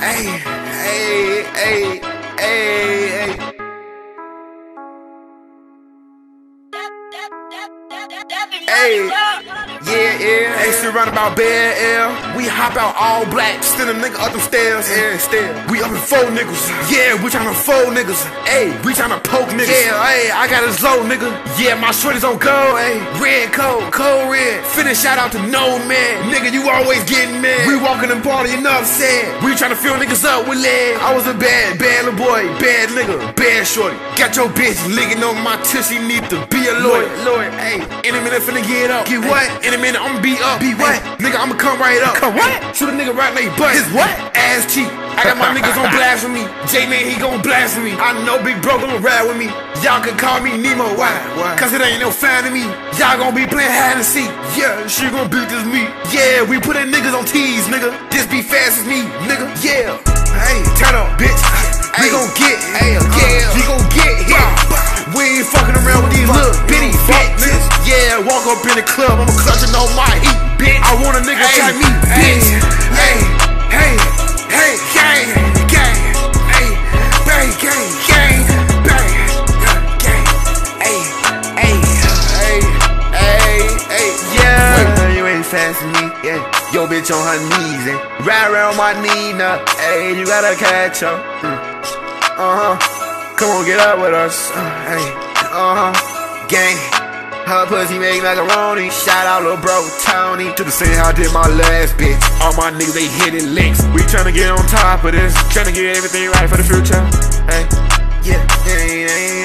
Hey, hey, hey, hey. Hey, yeah, yeah. Hey, run about bad air. We hop out all black, still a nigga up them stairs. Yeah, still. We up in four niggas. Yeah, we tryna four niggas. Hey, we tryna poke niggas. Yeah, hey, I got his low nigga. Yeah, my shorty's on gold. Hey, red cold, cold red. Finish shout out to no man. Nigga, you always getting mad. We walking and party enough said. We tryna fill niggas up with lead. I was a bad, bad little boy, bad nigga, bad shorty. Got your bitch licking on my tushy, need to be a lawyer. Lawyer, hey, in a minute finna get up. Get what? In a minute I'ma be up. Be what? Nigga, I'ma come right up. Come what? Shoot a nigga right in they butt. His what? Ass cheek. I got my niggas on blast with me. J-Man, he gon' blast with me. I know Big Bro gon' ride with me. Y'all can call me Nemo. Why? Why? Cause it ain't no fan of me. Y'all gon' be playing hide and seek. Yeah, she gon' beat this meat. Yeah, we put niggas on tees, nigga. This be fast as me, nigga. Yeah. Walk up in the club, I'm clutching on my heat, bitch. I want a nigga try me, bitch. Hey, hey, hey, gang, gang, hey, bang, gang, gang, bang, gang, hey, hey, hey, hey, hey, yeah. You ain't fast me, yeah. Yo, bitch on her knees and ride around my knee now. Hey, you gotta catch up. Uh huh. Come on, get up with us. Uh, hey, uh huh. Gang. Her pussy make macaroni. Shout out little bro Tony. To the same how I did my last bitch. All my niggas they hitting licks. We tryna get on top of this. Tryna get everything right for the future. Hey, yeah, yeah, yeah.